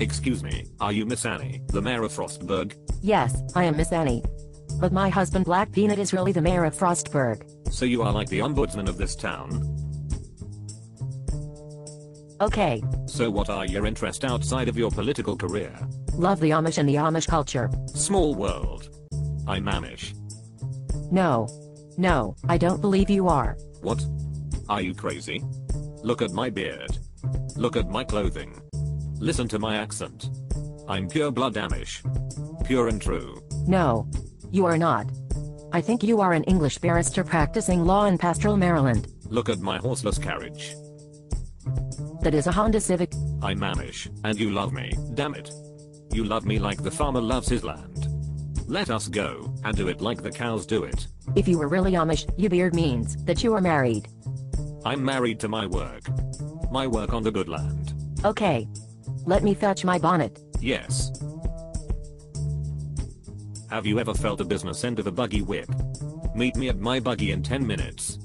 Excuse me, are you Miss Annie, the mayor of Frostburg? Yes, I am Miss Annie. But my husband Black Peanut is really the mayor of Frostburg. So you are like the ombudsman of this town. Okay. So what are your interests outside of your political career? Love the Amish and the Amish culture. Small world. I'm Amish. No. No, I don't believe you are. What? Are you crazy? Look at my beard. Look at my clothing. Listen to my accent. I'm pure blood Amish. Pure and true. No. You are not. I think you are an English barrister practicing law in Pastoral, Maryland. Look at my horseless carriage. That is a Honda Civic. I'm Amish, and you love me, damn it. You love me like the farmer loves his land. Let us go, and do it like the cows do it. If you were really Amish, your beard means that you are married. I'm married to my work. My work on the good land. Okay. Let me fetch my bonnet. Yes. Have you ever felt the business end of a buggy whip? Meet me at my buggy in 10 minutes.